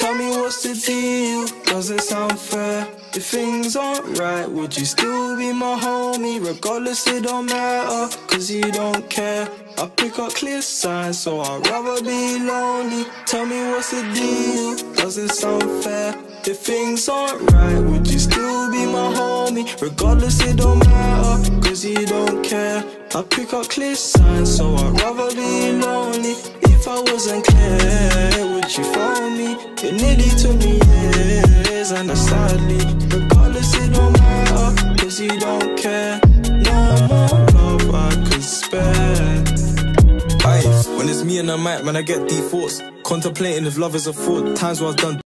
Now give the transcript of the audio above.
what's the deal? Does it sound fair? If things aren't right, would you still be my homie? Regardless, it don't matter, cause you don't care. I pick up clear signs, so I'd rather be lonely. Tell me what's the deal? Does it sound fair? If things aren't right, would you still be my homie? Regardless, it don't matter, cause you don't care. I pick up clear signs, so I'd rather be lonely. If I wasn't clear, you phone me? It nearly took me years, and I sadly, regardless, it don't matter, cause you don't care. No more love I could spare. Aye, when it's me and the mic, man, I get deep thoughts. Contemplating if love is a fraud. Times where I've done